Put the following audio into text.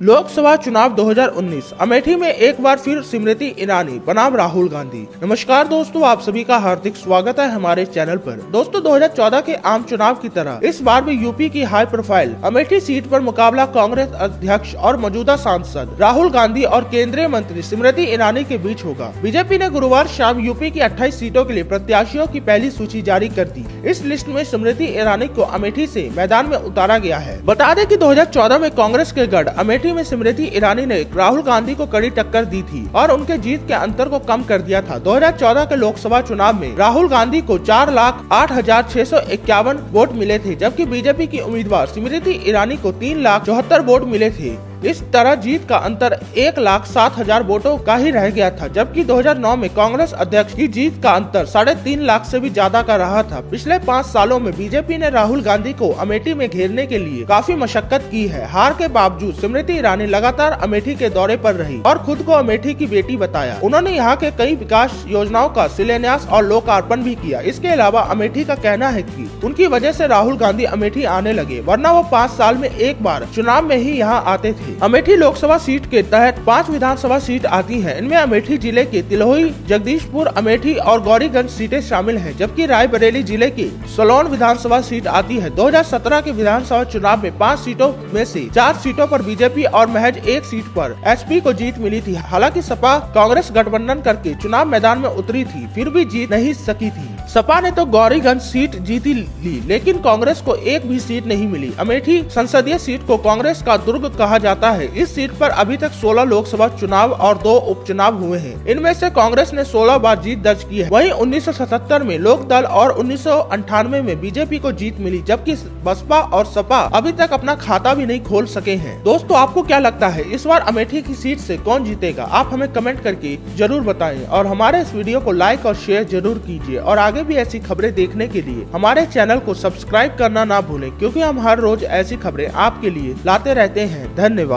लोकसभा चुनाव 2019 अमेठी में एक बार फिर स्मृति ईरानी, बनाम राहुल गांधी। नमस्कार दोस्तों, आप सभी का हार्दिक स्वागत है हमारे चैनल पर। दोस्तों 2014 के आम चुनाव की तरह, इस बार भी यूपी की हाई प्रोफ़ाइल, अमेठी सीट पर मुकाबला कांग्रेस अध्यक्ष और मौजूदा सांसद, राहुल गांधी और केंद्रीय मंत्री स्मृति ईरानी के बीच होगा। बीजेपी ने गुरुवार शाम यूपी की अट्ठाईस सीटों के लिए प्रत्याशियों की पहली सूची जारी कर दी। इस लिस्ट में स्मृति ईरानी को अमेठी ऐसी मैदान में उतारा गया है। बता दें की दो हज़ार चौदह में कांग्रेस के गढ़ अमेठी अमेठी में स्मृति ईरानी ने राहुल गांधी को कड़ी टक्कर दी थी और उनके जीत के अंतर को कम कर दिया था। 2014 के लोकसभा चुनाव में राहुल गांधी को चार लाख आठ हज़ार छह सौ इक्यावन वोट मिले थे, जबकि बीजेपी की उम्मीदवार स्मृति ईरानी को तीन लाख चौहत्तर वोट मिले थे। इस तरह जीत का अंतर एक लाख सात हज़ार वोटों का ही रह गया था, जबकि 2009 में कांग्रेस अध्यक्ष की जीत का अंतर साढ़े तीन लाख से भी ज़्यादा का रहा था। पिछले पाँच सालों में बीजेपी ने राहुल गांधी को अमेठी में घेरने के लिए काफ़ी मशक्कत की है। हार के बावजूद स्मृति ईरानी लगातार अमेठी के दौरे पर रही और खुद को अमेठी की बेटी बताया। उन्होंने यहाँ के कई विकास योजनाओं का शिलान्यास और लोकार्पण भी किया। इसके अलावा अमेठी का कहना है की उनकी वजह ऐसी राहुल गांधी अमेठी आने लगे, वरना वो पाँच साल में एक बार चुनाव में ही यहाँ आते थे। अमेठी लोकसभा सीट के तहत पाँच विधानसभा सीट आती हैं। इनमें अमेठी ज़िले के तिलोही जगदीशपुर अमेठी और गौरीगंज सीटें शामिल हैं, जबकि रायबरेली ज़िले की सोलोन विधानसभा सीट आती है। 2017 के विधानसभा चुनाव में पाँच सीटों में से चार सीटों पर बीजेपी और महज एक सीट पर एसपी को जीत मिली थी। हालाँकि सपा कांग्रेस गठबंधन करके चुनाव मैदान में उतरी थी फिर भी जीत नहीं सकी थी। सपा ने तो गौरीगंज सीट जीती ली लेकिन कांग्रेस को एक भी सीट नहीं मिली। अमेठी संसदीय सीट को कांग्रेस का दुर्ग कहा जाता है। इस सीट पर अभी तक 16 लोकसभा चुनाव और दो उपचुनाव हुए हैं। इनमें से कांग्रेस ने 16 बार जीत दर्ज की है। वहीं 1977 में लोक दल और उन्नीस में बीजेपी को जीत मिली, जबकि बसपा और सपा अभी तक अपना खाता भी नहीं खोल सके हैं। दोस्तों, आपको क्या लगता है, इस बार अमेठी की सीट ऐसी कौन जीतेगा? आप हमें कमेंट करके ज़रूर बताए और हमारे इस वीडियो को लाइक और शेयर ज़रूर कीजिए। और आगे भी ऐसी खबरें देखने के लिए हमारे चैनल को सब्सक्राइब करना ना भूलें, क्योंकि हम हर रोज ऐसी खबरें आपके लिए लाते रहते हैं। धन्यवाद।